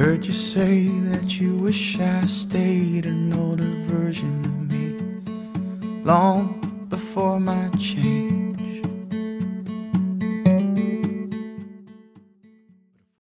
heard you say that you wish I stayed an older version of me long before.